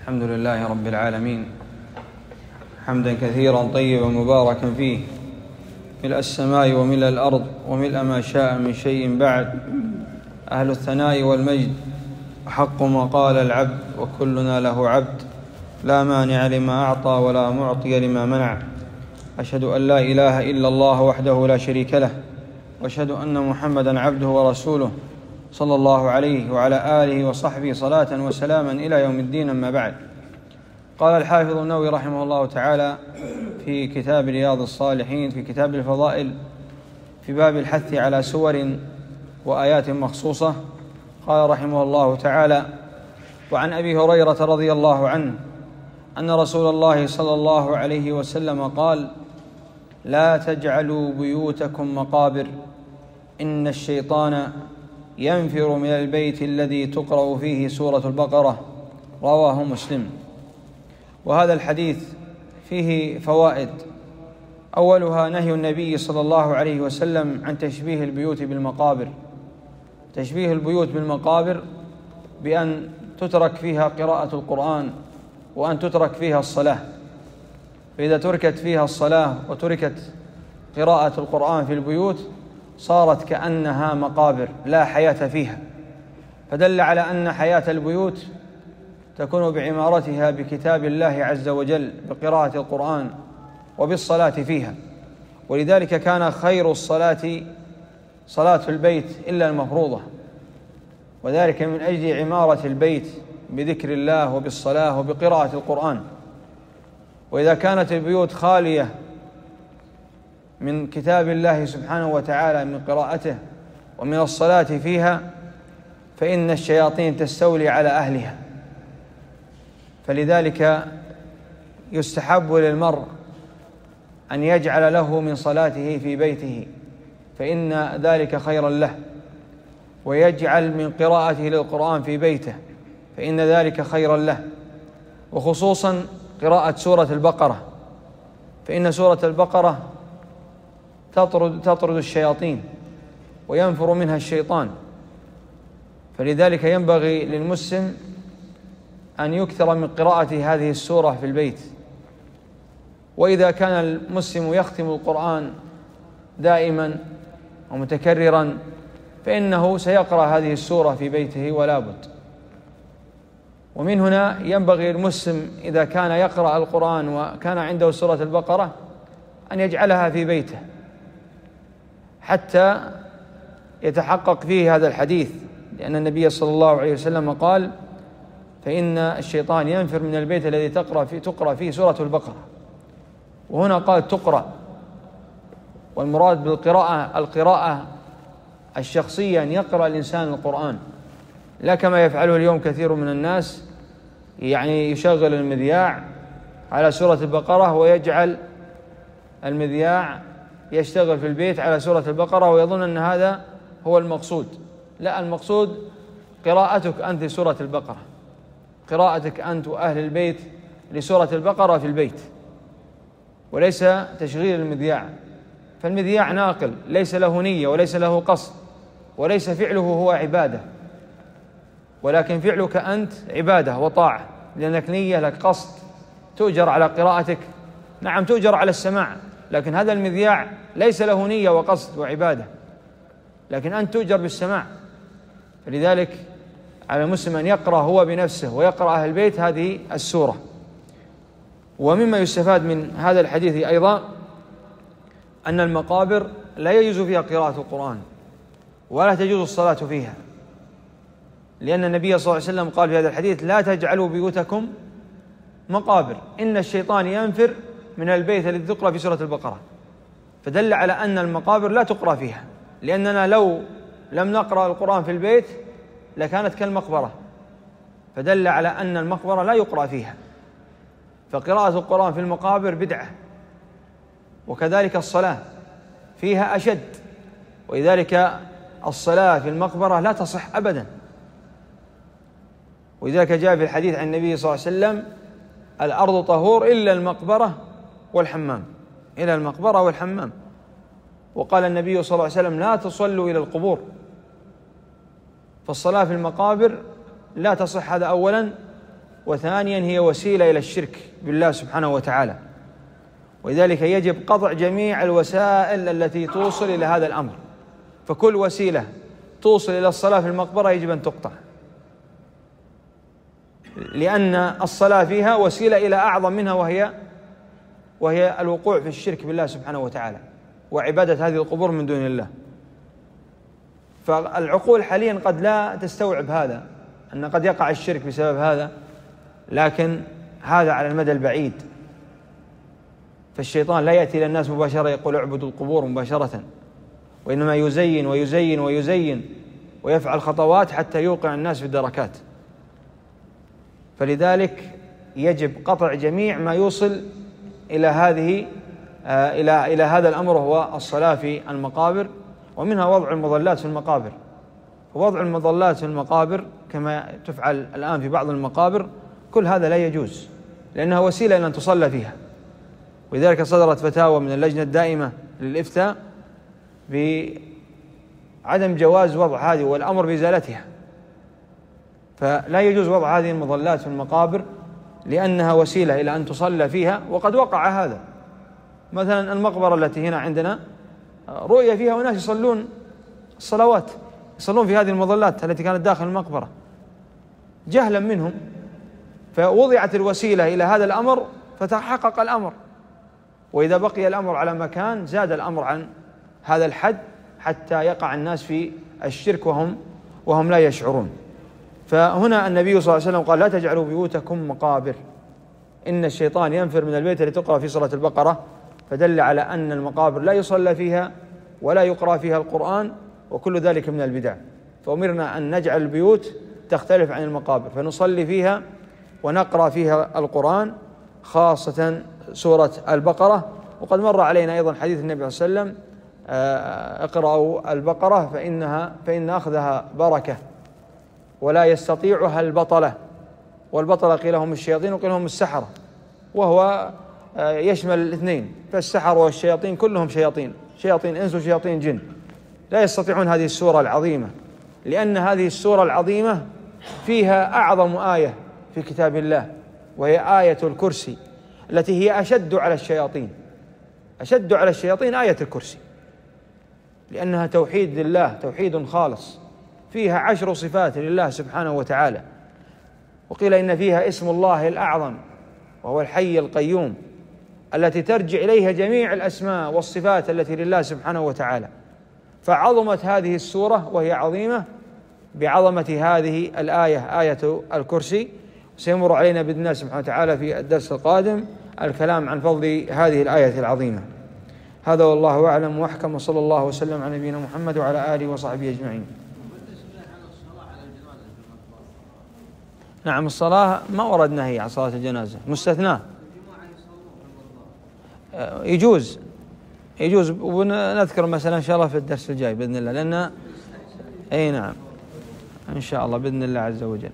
الحمد لله رب العالمين. حمدا كثيرا طيبا مباركا فيه. ملء السماء وملء الأرض وملء ما شاء من شيء بعد. أهل الثناء والمجد. حق ما قال العبد وكلنا له عبد. لا مانع لما أعطى ولا معطي لما منع. أشهد أن لا إله إلا الله وحده لا شريك له. وأشهد أن محمدا عبده ورسوله. صلى الله عليه وعلى آله وصحبه صلاة وسلاما إلى يوم الدين أما بعد. قال الحافظ النووي رحمه الله تعالى في كتاب رياض الصالحين في كتاب الفضائل في باب الحث على سور وآيات مخصوصة. قال رحمه الله تعالى وعن أبي هريرة رضي الله عنه أن رسول الله صلى الله عليه وسلم قال لا تجعلوا بيوتكم مقابر إن الشيطان ينفر من البيت الذي تقرأ فيه سورة البقرة. رواه مسلم. وهذا الحديث فيه فوائد. أولها نهي النبي صلى الله عليه وسلم عن تشبيه البيوت بالمقابر. تشبيه البيوت بالمقابر بأن تترك فيها قراءة القرآن وأن تترك فيها الصلاة. فإذا تركت فيها الصلاة وتركت قراءة القرآن في البيوت صارت كأنها مقابر لا حياة فيها فدل على أن حياة البيوت تكون بعمارتها بكتاب الله عز وجل بقراءة القرآن وبالصلاة فيها. ولذلك كان خير الصلاة صلاة البيت إلا المفروضة. وذلك من أجل عمارة البيت بذكر الله وبالصلاة وبقراءة القرآن. وإذا كانت البيوت خالية من كتاب الله سبحانه وتعالى من قراءته ومن الصلاة فيها فإن الشياطين تستولي على أهلها. فلذلك يستحب للمرء أن يجعل له من صلاته في بيته فإن ذلك خيرا له. ويجعل من قراءته للقرآن في بيته فإن ذلك خيرا له. وخصوصا قراءة سورة البقرة فإن سورة البقرة تطرد تطرد الشياطين وينفر منها الشيطان. فلذلك ينبغي للمسلم أن يكثر من قراءة هذه السورة في البيت. وإذا كان المسلم يختم القرآن دائما ومتكررا فإنه سيقرأ هذه السورة في بيته ولا بد. ومن هنا ينبغي المسلم إذا كان يقرأ القرآن وكان عنده سورة البقرة أن يجعلها في بيته. حتى يتحقق فيه هذا الحديث لأن النبي صلى الله عليه وسلم قال فإن الشيطان ينفر من البيت الذي تقرأ فيه تقرأ فيه سورة البقرة. وهنا قال تقرأ. والمراد بالقراءة القراءة الشخصية أن يقرأ الإنسان القرآن. لا كما يفعله اليوم كثير من الناس يعني يشغل المذياع على سورة البقرة ويجعل المذياع يشتغل في البيت على سورة البقرة ويظن أن هذا هو المقصود. لا المقصود قراءتك أنت سورة البقرة. قراءتك أنت وأهل البيت لسورة البقرة في البيت. وليس تشغيل المذياع. فالمذياع ناقل ليس له نية وليس له قصد وليس فعله هو عبادة. ولكن فعلك أنت عبادة وطاعة. لأنك نية لك قصد. تؤجر على قراءتك. نعم تؤجر على السماع. لكن هذا المذياع ليس له نية وقصد وعبادة. لكن أنت تؤجر بالسماع. فلذلك على المسلم أن يقرأ هو بنفسه ويقرأ أهل البيت هذه السورة. ومما يستفاد من هذا الحديث أيضا أن المقابر لا يجوز فيها قراءة القرآن ولا تجوز الصلاة فيها. لأن النبي صلى الله عليه وسلم قال في هذا الحديث لا تجعلوا بيوتكم مقابر. إن الشيطان ينفر من البيت الذي تقرأ في سورة البقرة. فدل على أن المقابر لا تقرأ فيها. لأننا لو لم نقرأ القرآن في البيت لكانت كالمقبرة. فدل على أن المقبرة لا يقرأ فيها. فقراءة القرآن في المقابر بدعة. وكذلك الصلاة فيها أشد. ولذلك الصلاة في المقبرة لا تصح أبدا. ولذلك جاء في الحديث عن النبي صلى الله عليه وسلم الأرض طهور إلا المقبرة والحمام إلى المقبرة والحمام. وقال النبي صلى الله عليه وسلم لا تصلوا إلى القبور. فالصلاة في المقابر لا تصح هذا أولا وثانيا هي وسيلة إلى الشرك بالله سبحانه وتعالى. ولذلك يجب قطع جميع الوسائل التي توصل إلى هذا الأمر. فكل وسيلة توصل إلى الصلاة في المقبرة يجب أن تقطع. لأن الصلاة فيها وسيلة إلى أعظم منها وهي وهي الوقوع في الشرك بالله سبحانه وتعالى وعبادة هذه القبور من دون الله. فالعقول حاليا قد لا تستوعب هذا أن قد يقع الشرك بسبب هذا لكن هذا على المدى البعيد. فالشيطان لا يأتي إلى الناس مباشرة يقول اعبدوا القبور مباشرة وإنما يزين ويزين ويزين ويفعل خطوات حتى يوقع الناس في الدركات. فلذلك يجب قطع جميع ما يوصل إلى هذه آه، إلى إلى هذا الأمر وهو الصلاة في المقابر ومنها وضع المظلات في المقابر. وضع المظلات في المقابر كما تفعل الآن في بعض المقابر كل هذا لا يجوز لأنها وسيلة إلى أن تصلى فيها. ولذلك صدرت فتاوى من اللجنة الدائمة للإفتاء بعدم جواز وضع هذه والأمر بإزالتها. فلا يجوز وضع هذه المظلات في المقابر لأنها وسيلة إلى أن تصلى فيها وقد وقع هذا. مثلا المقبرة التي هنا عندنا رؤية فيها أناس يصلون الصلوات يصلون في هذه المظلات التي كانت داخل المقبرة. جهلا منهم فوضعت الوسيلة إلى هذا الأمر فتحقق الأمر. وإذا بقي الأمر على مكان زاد الأمر عن هذا الحد حتى يقع الناس في الشرك وهم وهم لا يشعرون. فهنا النبي صلى الله عليه وسلم قال لا تجعلوا بيوتكم مقابر. إن الشيطان ينفر من البيت التي تقرأ في سورة البقرة فدل على أن المقابر لا يصلى فيها ولا يقرأ فيها القرآن وكل ذلك من البدع. فأمرنا أن نجعل البيوت تختلف عن المقابر فنصلي فيها ونقرأ فيها القرآن خاصة سورة البقرة. وقد مر علينا أيضا حديث النبي صلى الله عليه وسلم آه، اقرأوا البقرة فإنها فإن أخذها بركة. ولا يستطيعها البطلة. والبطلة قيل هم الشياطين وقيل هم السحرة. وهو آه، يشمل الاثنين. فالسحر والشياطين كلهم شياطين. شياطين إنس وشياطين جن. لا يستطيعون هذه السورة العظيمة. لأن هذه السورة العظيمة فيها أعظم آية في كتاب الله وهي آية الكرسي التي هي أشد على الشياطين. أشد على الشياطين آية الكرسي. لأنها توحيد لله توحيد خالص. فيها عشر صفات لله سبحانه وتعالى. وقيل إن فيها اسم الله الأعظم وهو الحي القيوم التي ترجع إليها جميع الأسماء والصفات التي لله سبحانه وتعالى. فعظمت هذه السورة وهي عظيمة بعظمة هذه الآية آية الكرسي. سيمر علينا بإذن الله سبحانه وتعالى في الدرس القادم الكلام عن فضل هذه الآية العظيمة. هذا والله أعلم وأحكم وصلى الله وسلم على نبينا محمد وعلى آله وصحبه أجمعين. نعم الصلاة ما ورد نهي عن صلاة الجنازة. مستثناه يجوز. يجوز. ونذكر مثلا إن شاء الله في الدرس الجاي بإذن الله لأن إي نعم. إن شاء الله بإذن الله عز وجل.